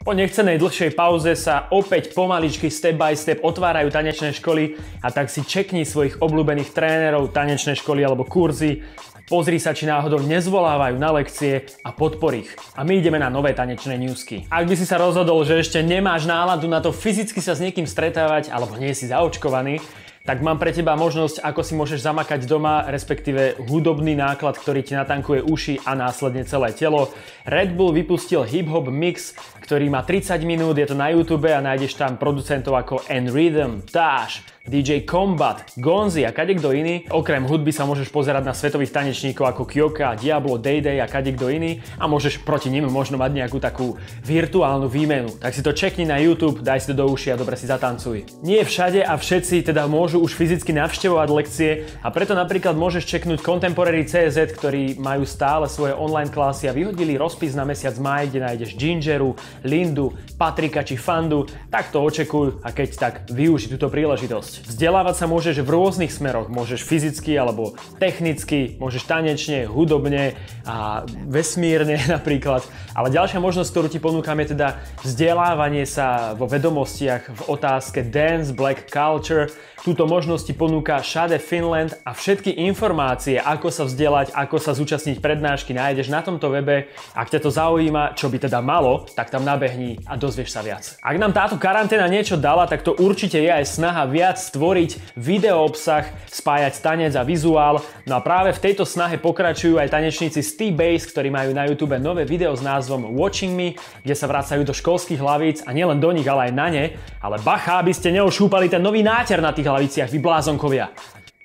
Po nechcenej dlhšej pauze sa opäť pomaličky step by step otvárajú tanečné školy a tak si čekni svojich obľúbených trénerov, tanečné školy alebo kurzy, pozri sa, či náhodou nezvolávajú na lekcie a podpor ich. A my ideme na nové tanečné newsky. Ak by si sa rozhodol, že ešte nemáš náladu na to fyzicky sa s niekým stretávať alebo nie si zaočkovaný, tak mám pre teba možnosť, ako si môžeš zamakať doma, respektíve hudobný náklad, ktorý ti natankuje uši a následne celé telo. Red Bull vypustil Hip Hop Mix, ktorý má 30 minút, je to na YouTube a nájdeš tam producentov ako N-Rhythm, Dash, DJ Combat, Gonzi a kadekto iný. Okrem hudby sa môžeš pozerať na svetových tanečníkov ako Kyoka, Diablo, Day a kadekto iný a môžeš proti nim možno mať nejakú takú virtuálnu výmenu. Tak si to čekni na YouTube, daj si to do uši a dobre si zatancuj. Nie všade a všetci teda môžu už fyzicky navštevovať lekcie a preto napríklad môžeš čeknúť Contemporary CZ, ktorí majú stále svoje online klasy a vyhodili rozpis na mesiac maj, kde nájdeš Gingeru, Lindu, Patrika či Fandu, tak to očekuj a keď tak využi túto príležitosť. Vzdelávať sa môžeš v rôznych smeroch. Môžeš fyzicky alebo technicky, môžeš tanečne, hudobne a vesmírne napríklad. Ale ďalšia možnosť, ktorú ti ponúkam je teda vzdelávanie sa vo vedomostiach v otázke Dance Black Culture. Túto možnosť ti ponúka Shade Finland a všetky informácie, ako sa vzdelať, ako sa zúčastniť prednášky nájdeš na tomto webe. Ak ťa to zaujíma, čo by teda malo, tak tam nabehni a dozvieš sa viac. Ak nám táto karanténa niečo dala, tak to určite je aj snaha viac stvoriť video obsah, spájať tanec a vizuál. No a práve v tejto snahe pokračujú aj tanečníci z T-Base, ktorí majú na YouTube nové video s názvom Watching Me, kde sa vracajú do školských hlavíc a nielen do nich, ale aj na ne. Ale bacha, aby ste neošúpali ten nový náter na tých hlaviciach, vy blázonkovia.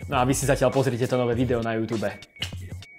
No a vy si zatiaľ pozrite to nové video na YouTube.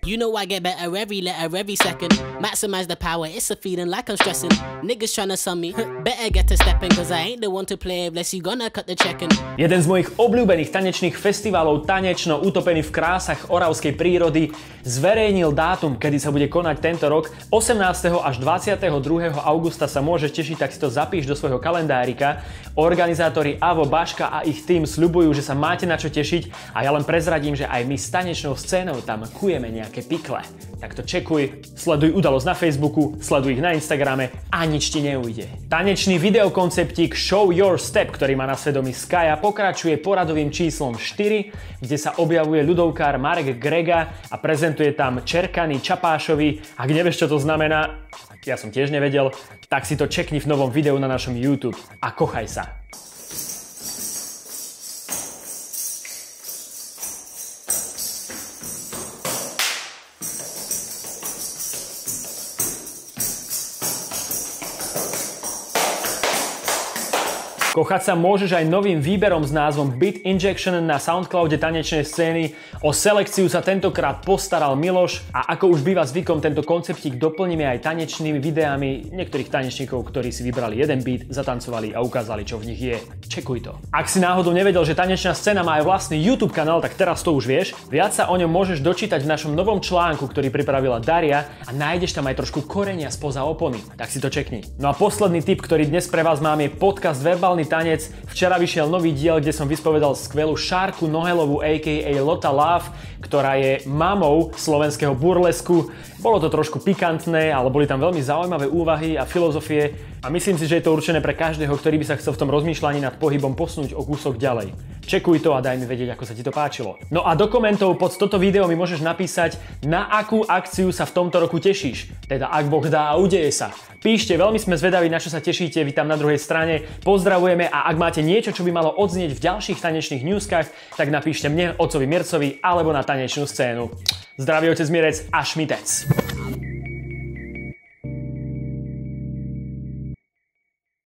You know I get better every letter, every second. Maximize the power, it's a feeling like I'm stressing. Niggas tryna sum me, better get to stepping, cause I ain't the one to play unless you gonna cut the checkin. Jeden z mojich obľúbených tanečných festivalov Tanečno utopený v krásach oravskej prírody zverejnil dátum, kedy sa bude konať tento rok. 18. až 22. augusta sa môže tešiť, tak si to zapíš do svojho kalendárika. Organizátori Avo Baška a ich tým sľubujú, že sa máte na čo tešiť a ja len prezradím, že aj my s tanečnou scénou tam kujeme nejaké nejaké pikle. Tak to čekuj, sleduj udalosť na Facebooku, sleduj ich na Instagrame a nič ti neujde. Tanečný videokonceptík Show Your Step, ktorý má na svedomí Skya, pokračuje poradovým číslom 4, kde sa objavuje ľudovkár Marek Grega a prezentuje tam Čerkany Čapášovi. Ak nevieš, čo to znamená, ja som tiež nevedel, tak si to čekni v novom videu na našom YouTube a kochaj sa. Kochať sa môžeš aj novým výberom s názvom Beat Injection na Soundcloude tanečnej scény. O selekciu sa tentokrát postaral Miloš a ako už býva zvykom, tento konceptík doplníme aj tanečnými videami niektorých tanečníkov, ktorí si vybrali jeden beat, zatancovali a ukázali, čo v nich je. Čekuj to. Ak si náhodou nevedel, že tanečná scéna má aj vlastný YouTube kanál, tak teraz to už vieš. Viac sa o ňom môžeš dočítať v našom novom článku, ktorý pripravila Daria a nájdeš tam aj trošku korenia spoza opony. Tak si to čekni. No a posledný tip, ktorý dnes pre vás mám je podcast Verbálny tanec. Včera vyšiel nový diel, kde som vyspovedal skvelú Šárku Nohelovú aka Lota Love, ktorá je mamou slovenského burlesku. Bolo to trošku pikantné, ale boli tam veľmi zaujímavé úvahy a filozofie a myslím si, že je to určené pre každého, ktorý by sa chcel v tom rozmýšľaní nad pohybom posunúť o kúsok ďalej. Čekuj to a daj mi vedieť, ako sa ti to páčilo. No a do komentov pod toto video mi môžeš napísať, na akú akciu sa v tomto roku tešíš. Teda ak Boh dá a udeje sa. Píšte, veľmi sme zvedaví, na čo sa tešíte, vy tam na druhej strane. Pozdravujeme a ak máte niečo, čo by malo odznieť v ďalších tanečných newskách, tak napíšte mne, Ocovi Mircovi alebo na tanečnú scénu. Zdravý otec Mirec a Šmitec.